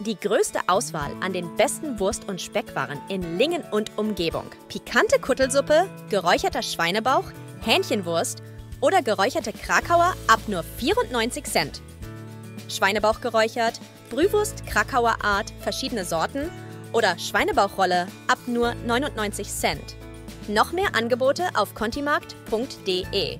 Die größte Auswahl an den besten Wurst- und Speckwaren in Lingen und Umgebung. Pikante Kuttelsuppe, geräucherter Schweinebauch, Hähnchenwurst oder geräucherte Krakauer ab nur 94 Cent. Schweinebauch geräuchert, Brühwurst Krakauer Art, verschiedene Sorten oder Schweinebauchrolle ab nur 99 Cent. Noch mehr Angebote auf kontimarkt.de.